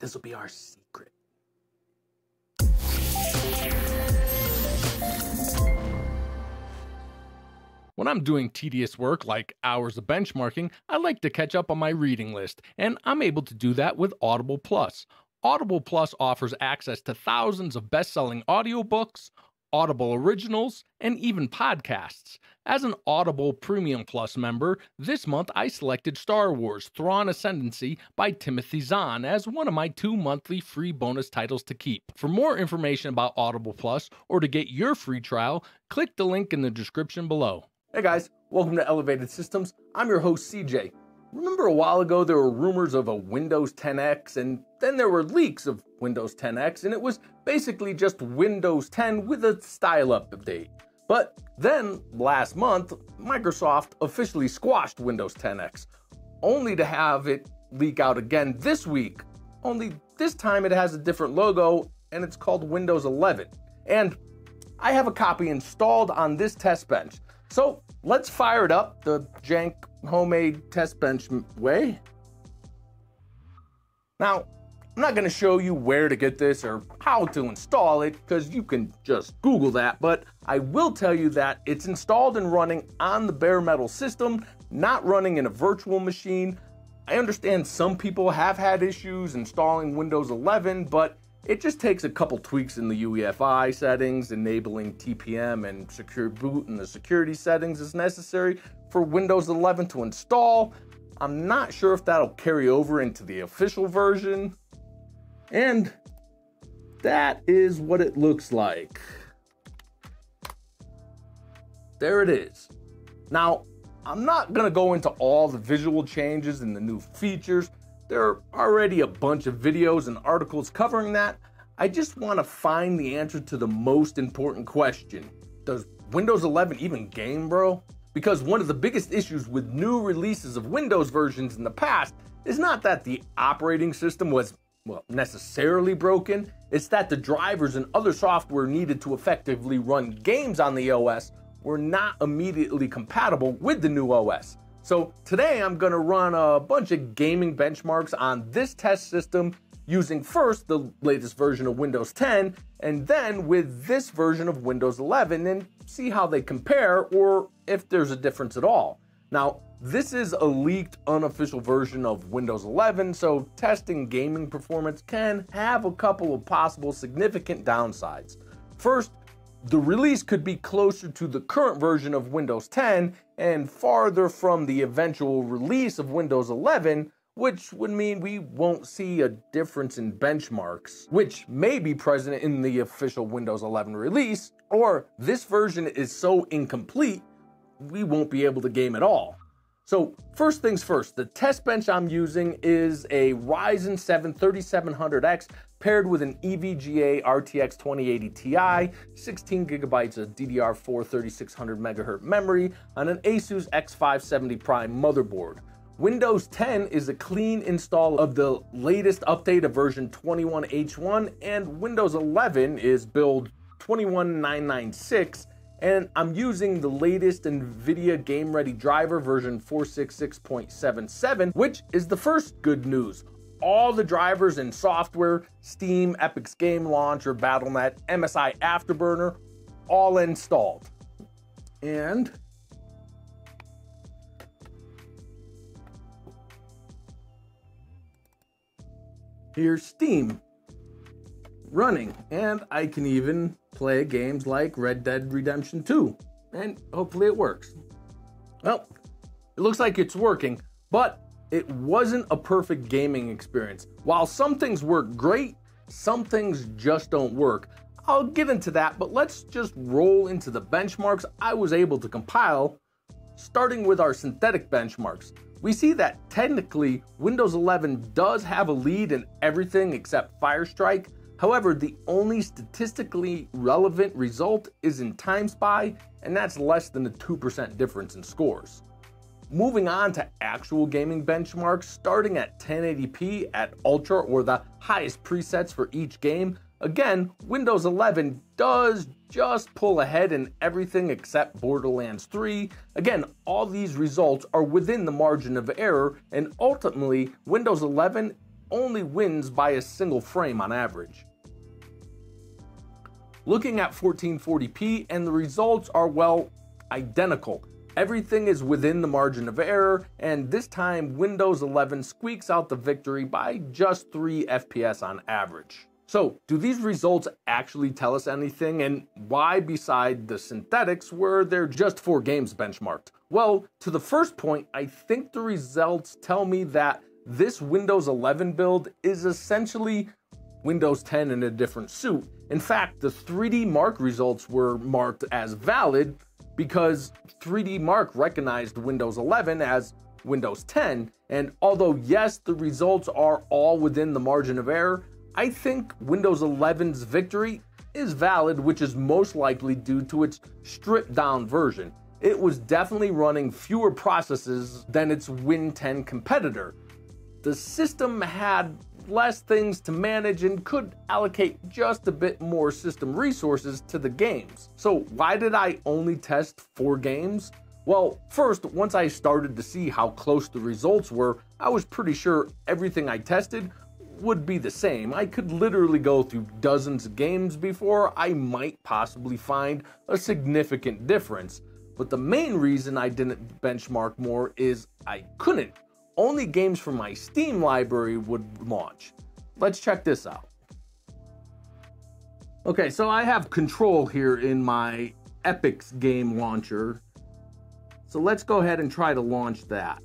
This will be our secret. When I'm doing tedious work like hours of benchmarking, I like to catch up on my reading list, and I'm able to do that with Audible Plus. Audible Plus offers access to thousands of best selling audiobooks, Audible originals, and even podcasts. As an Audible Premium Plus member, this month I selected Star Wars Thrawn Ascendancy by Timothy Zahn as one of my two monthly free bonus titles to keep. For more information about Audible Plus or to get your free trial, click the link in the description below. Hey guys, welcome to Elevated Systems. I'm your host CJ. Remember a while ago there were rumors of a Windows 10X and then there were leaks of Windows 10X and it was basically just Windows 10 with a style update. But then last month, Microsoft officially squashed Windows 10X, only to have it leak out again this week. Only this time it has a different logo and it's called Windows 11. And I have a copy installed on this test bench. So let's fire it up the jank homemade test bench way. Now, I'm not going to show you where to get this or how to install it because you can just Google that, but I will tell you that it's installed and running on the bare metal system, not running in a virtual machine. I understand some people have had issues installing Windows 11, but it just takes a couple tweaks in the UEFI settings, enabling TPM and secure boot in the security settings is necessary for Windows 11 to install. I'm not sure if that'll carry over into the official version. And that is what it looks like. There it is. Now, I'm not gonna go into all the visual changes and the new features there are already a bunch of videos and articles covering that. I just want to find the answer to the most important question. Does Windows 11 even game, bro? Because one of the biggest issues with new releases of Windows versions in the past is not that the operating system was well, necessarily broken. It's that the drivers and other software needed to effectively run games on the OS were not immediately compatible with the new OS. So today I'm gonna run a bunch of gaming benchmarks on this test system using first the latest version of Windows 10 and then with this version of Windows 11 and see how they compare or if there's a difference at all. Now, this is a leaked unofficial version of Windows 11, so testing gaming performance can have a couple of possible significant downsides. First, the release could be closer to the current version of Windows 10 and farther from the eventual release of Windows 11, which would mean we won't see a difference in benchmarks, which may be present in the official Windows 11 release, or this version is so incomplete, we won't be able to game at all. So first things first, the test bench I'm using is a Ryzen 7 3700X paired with an EVGA RTX 2080 Ti, 16 gigabytes of DDR4 3600 MHz memory on an Asus X570 Prime motherboard. Windows 10 is a clean install of the latest update of version 21H1 and Windows 11 is build 21996 and I'm using the latest NVIDIA Game Ready driver version 466.77, which is the first good news. All the drivers and software, Steam, Epic's Game Launcher, Battle.net, MSI Afterburner, all installed. And here's Steam running. And I can even play games like Red Dead Redemption 2. And hopefully it works. Well, it looks like it's working, but it wasn't a perfect gaming experience. While some things work great, some things just don't work. I'll get into that, but let's just roll into the benchmarks I was able to compile, starting with our synthetic benchmarks. We see that technically Windows 11 does have a lead in everything except Firestrike, However, the only statistically relevant result is in TimeSpy, and that's less than a 2% difference in scores. Moving on to actual gaming benchmarks, starting at 1080p at Ultra or the highest presets for each game, again, Windows 11 does just pull ahead in everything except Borderlands 3. Again, all these results are within the margin of error, and ultimately, Windows 11 only wins by a single frame on average. Looking at 1440p and the results are well identical. Everything is within the margin of error, and this time Windows 11 squeaks out the victory by just 3 FPS on average. So, do these results actually tell us anything, and why, beside the synthetics, were there just four games benchmarked? Well, to the first point, I think the results tell me that this Windows 11 build is essentially Windows 10 in a different suit. In fact, the 3D Mark results were marked as valid because 3D Mark recognized Windows 11 as Windows 10, and although yes, the results are all within the margin of error, I think Windows 11's victory is valid, which is most likely due to its stripped down version. It was definitely running fewer processes than its Win 10 competitor. The system had less things to manage and could allocate just a bit more system resources to the games. So, why did I only test four games? Well, first, once I started to see how close the results were, I was pretty sure everything I tested would be the same. I could literally go through dozens of games before I might possibly find a significant difference. But the main reason I didn't benchmark more is I couldn't. Only games from my Steam library would launch. Let's check this out. Okay, so I have control here in my Epic's game launcher. So let's go ahead and try to launch that.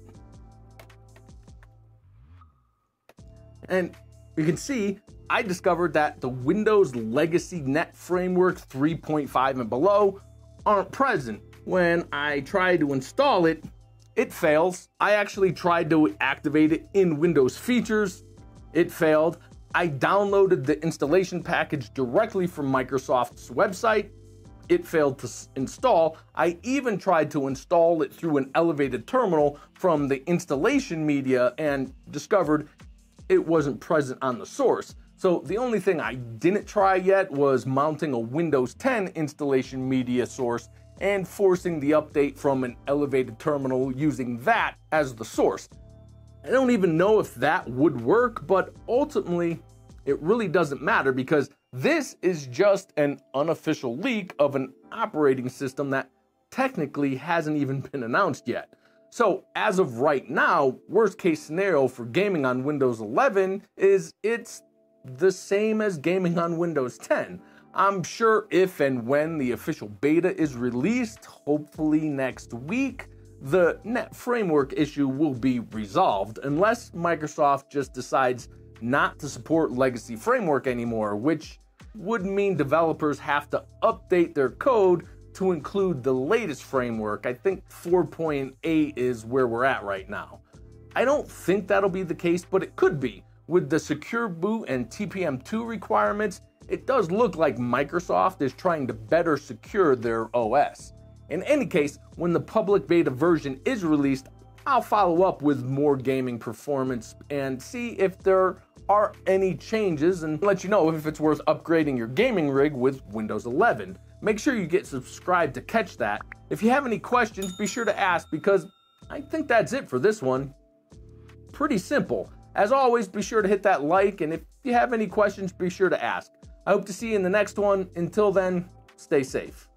And you can see I discovered that the Windows Legacy Net Framework 3.5 and below aren't present. When I try to install it, it fails. I actually tried to activate it in Windows Features. It failed. I downloaded the installation package directly from Microsoft's website. It failed to install. I even tried to install it through an elevated terminal from the installation media and discovered it wasn't present on the source. So the only thing I didn't try yet was mounting a Windows 10 installation media source and forcing the update from an elevated terminal using that as the source. I don't even know if that would work, but ultimately it really doesn't matter because this is just an unofficial leak of an operating system that technically hasn't even been announced yet. So, as of right now, worst case scenario for gaming on Windows 11 is it's the same as gaming on Windows 10. I'm sure if and when the official beta is released, hopefully next week, the net framework issue will be resolved unless Microsoft just decides not to support legacy framework anymore, which would mean developers have to update their code to include the latest framework. I think 4.8 is where we're at right now. I don't think that'll be the case, but it could be. With the secure boot and TPM2 requirements, it does look like Microsoft is trying to better secure their OS. In any case, when the public beta version is released, I'll follow up with more gaming performance and see if there are any changes and let you know if it's worth upgrading your gaming rig with Windows 11. Make sure you get subscribed to catch that. If you have any questions, be sure to ask because I think that's it for this one. Pretty simple. As always, be sure to hit that like, and if you have any questions, be sure to ask. I hope to see you in the next one. Until then, stay safe.